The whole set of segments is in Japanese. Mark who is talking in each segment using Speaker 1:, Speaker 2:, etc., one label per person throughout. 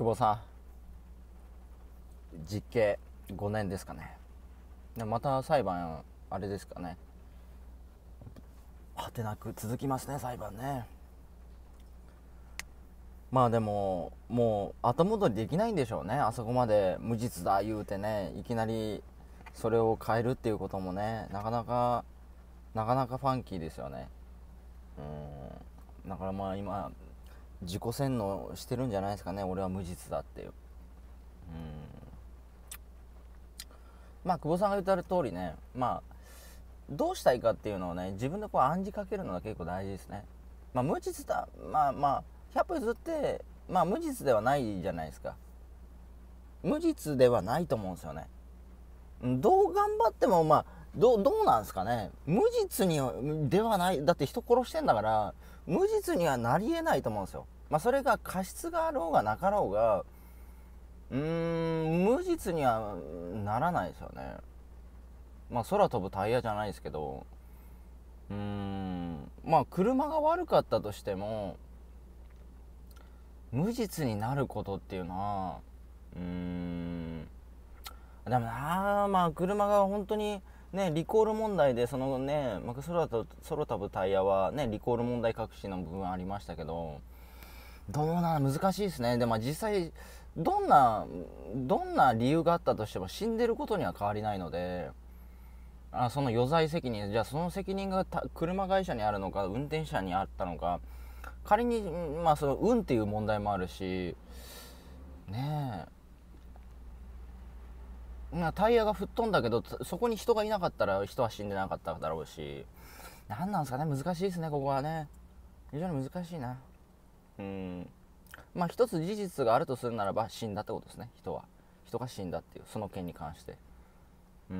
Speaker 1: 久保さん。実刑5年ですかね。でまた裁判あれですかね。果てなく続きますね裁判ね。まあでももう後戻りできないんでしょうね。あそこまで無実だ言うてねいきなりそれを変えるっていうこともねなかなかなかなかファンキーですよね。うん。だからまあ今自己洗脳してるんじゃないですかね俺は無実だっていう。うん。まあ久保さんが言った通りねまあどうしたいかっていうのをね自分でこう暗示かけるのが結構大事ですね。まあ無実だまあまあ100歩譲ってまあ無実ではないじゃないですか。無実ではないと思うんですよね。どう頑張ってもまあどどうなんですかね？無実にではないだって人殺してんだから無実にはなりえないと思うんですよ。まあそれが過失があろうがなかろうがうーん無実にはならないですよね。まあ空飛ぶタイヤじゃないですけどうーんまあ車が悪かったとしても無実になることっていうのはうーんでもなあまあ車が本当にねリコール問題でそのね、まあ、空と空飛ぶタイヤはねリコール問題隠しの部分ありましたけどどうな難しいですね。でも実際どんなどんな理由があったとしても死んでることには変わりないのであその余罪責任じゃあその責任が車会社にあるのか運転者にあったのか仮にまあその運っていう問題もあるしねえ。タイヤが吹っ飛んだけどそこに人がいなかったら人は死んでなかっただろうし。何なんですかね難しいですねここはね。非常に難しいな。うん。まあ一つ事実があるとするならば死んだってことですね人は。人が死んだっていうその件に関して。うん。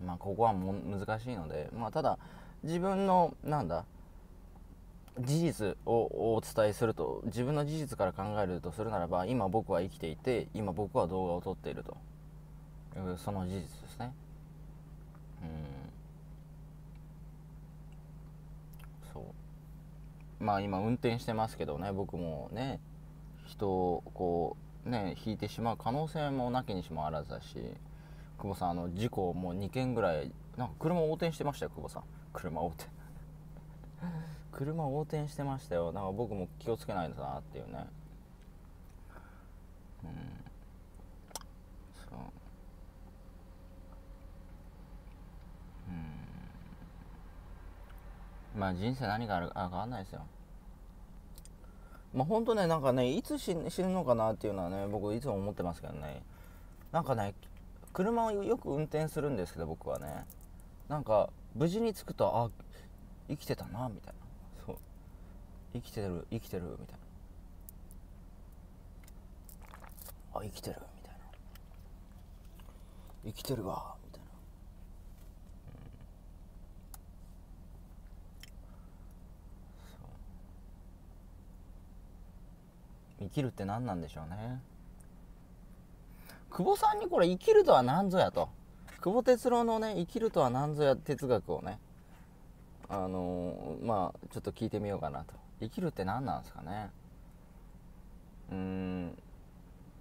Speaker 1: うん。まあここはも難しいのでまあただ自分のなんだ事実をお伝えすると自分の事実から考えるとするならば今僕は生きていて今僕は動画を撮っていると。いうその事実ですね。うん。そう。まあ今運転してますけどね僕もね人をこうね引いてしまう可能性もなきにしもあらずだし久保さんあの事故もう2件ぐらいなんか車横転してましたよ久保さん。車横転。車横転してましたよ。だから僕も気をつけないとなっていうね。うん。そう。うん。まあ人生何があるか分かんないですよ。まあ本当ねなんかねいつ死ぬのかなっていうのはね僕いつも思ってますけどね。なんかね車をよく運転するんですけど僕はね。なんか無事に着くとあ生きてたなみたいな。生きてる生きてるみたいな。あ生きてるみたいな。生きてるわみたいな、うん、生きるって何なんでしょうね。久保さんにこれ生きるとは何ぞやと。久保哲郎のね生きるとは何ぞや哲学をねあのー、まあちょっと聞いてみようかなと。生きるって何なんですかね？うん。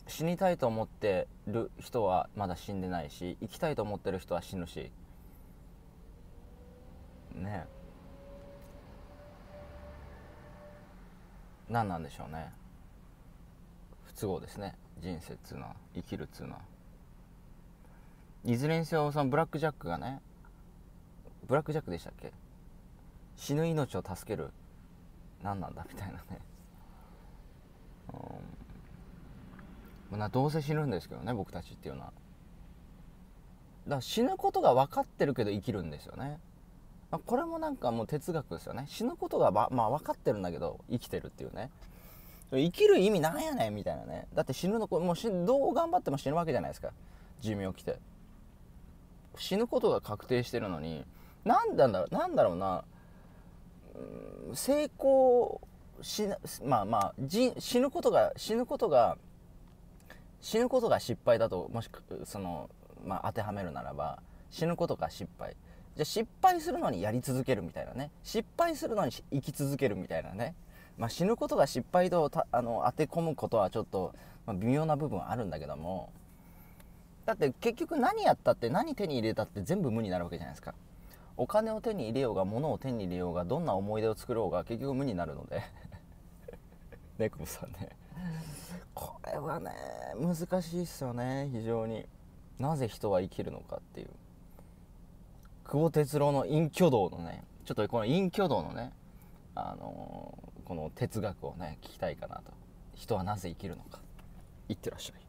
Speaker 1: 死にたいと思ってる人はまだ死んでないし生きたいと思ってる人は死ぬし。ね。何なんでしょうね。不都合ですね。人生っつうのは生きるっつうのは。いずれにせよそのブラック・ジャックがねブラック・ジャックでしたっけ？死ぬ命を助ける何なんだみたいなね。うん。などうせ死ぬんですけどね僕たちっていうのは。だから死ぬことが分かってるけど生きるんですよね。まあこれもなんかもう哲学ですよね。死ぬことがまあ分かってるんだけど生きてるっていうね。生きる意味なんやねんみたいなね。だって死ぬのもう死どう頑張っても死ぬわけじゃないですか。寿命来て。死ぬことが確定してるのに何なんだろうなんだろうな。成功しまあまあ死ぬことが死ぬことが死ぬことが失敗だともしくその、まあ、当てはめるならば死ぬことが失敗。じゃ失敗するのにやり続けるみたいなね。失敗するのに生き続けるみたいなね。まあ、死ぬことが失敗とあの当て込むことはちょっと、ま、微妙な部分あるんだけども。だって結局何やったって何手に入れたって全部無になるわけじゃないですか。お金を手に入れようが物を手に入れようがどんな思い出を作ろうが結局無になるので。ね久保さんね。これはね難しいっすよね。非常に。なぜ人は生きるのかっていう。久保哲郎の隠居道のねちょっとこの隠居道のねあのー、この哲学をね聞きたいかなと。人はなぜ生きるのか。いってらっしゃい。